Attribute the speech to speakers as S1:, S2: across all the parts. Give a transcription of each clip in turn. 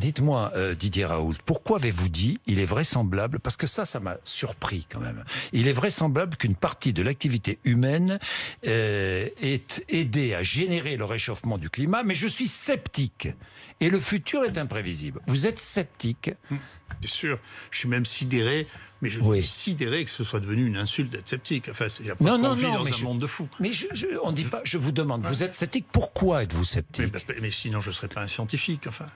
S1: Dites-moi, euh, Didier Raoult, pourquoi avez-vous dit, il est vraisemblable, parce que ça, ça m'a surpris quand même, il est vraisemblable qu'une partie de l'activité humaine euh, est aidée à générer le réchauffement du climat, mais je suis sceptique. Et le futur est imprévisible. Vous êtes sceptique
S2: Bien sûr, je suis même sidéré, mais je suis sidéré que ce soit devenu une insulte d'être sceptique. Enfin, c'est la
S1: non, non,
S2: vit
S1: non,
S2: dans
S1: mais
S2: un
S1: je-
S2: monde de fous.
S1: Mais je, je- on dit pas, je vous demande, vous êtes sceptique, pourquoi êtes-vous
S2: Mais,
S1: sceptique?
S2: Bah, mais sinon, je ne serais pas un scientifique. Enfin,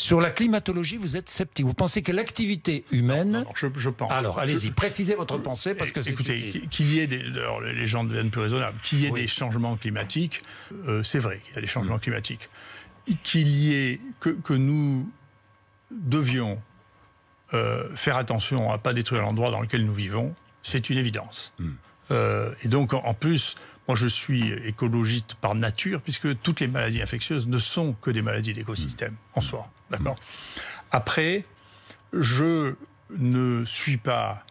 S1: Sur la climatologie, vous êtes sceptique. Vous pensez que l'activité humaine...
S2: Non, non, je, je pense.
S1: Alors, allez-y, précisez votre pensée parce que c'est
S2: Écoutez, qu'il y ait des, alors, les gens deviennent plus raisonnables, qu'il y ait
S1: Oui.
S2: des changements climatiques, euh, c'est vrai qu'il y a des changements climatiques. Qu'il y ait, que, que nous devions euh, faire attention à pas détruire l'endroit dans lequel nous vivons, c'est une évidence. Euh, et donc, en, en plus, moi je suis écologiste par nature, puisque toutes les maladies infectieuses ne sont que des maladies d'écosystème en soi. D'accord? Après, je ne suis pas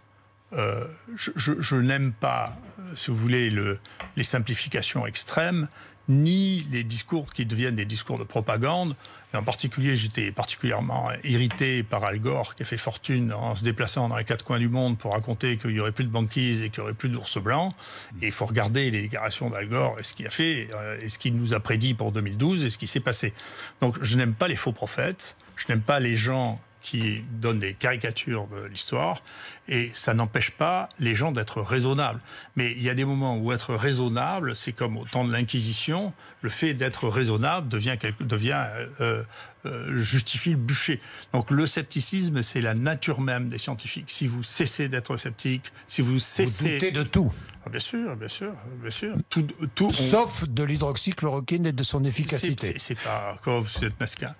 S2: euh, je, je- je n'aime pas, euh, si vous voulez, le- les simplifications extrêmes, ni les discours qui deviennent des discours de propagande. Et en particulier, j'étais particulièrement irrité par Al Gore, qui a fait fortune en se déplaçant dans les quatre coins du monde pour raconter qu'il y aurait plus de banquise et qu'il y aurait plus d'ours blancs. Et il faut regarder les déclarations d'Al Gore et ce qu'il a fait, euh, et ce qu'il nous a prédit pour 2012 et ce qui s'est passé. Donc, je n'aime pas les faux prophètes. Je n'aime pas les gens qui donnent des caricatures de l'histoire, et ça n'empêche pas les gens d'être raisonnables. Mais il y a des moments où être raisonnable, c'est comme au temps de l'Inquisition, le fait d'être raisonnable devient, devient euh, euh, justifie le bûcher. Donc le scepticisme, c'est la nature même des scientifiques. Si vous cessez d'être sceptique, si vous
S1: Vous
S2: cessez...
S1: doutez de tout,
S2: Ah, bien sûr, bien sûr, bien sûr. Tout, tout, on-
S1: sauf de l'hydroxychloroquine et de son efficacité.
S2: c'est- pas... Quand vous êtes mesquin.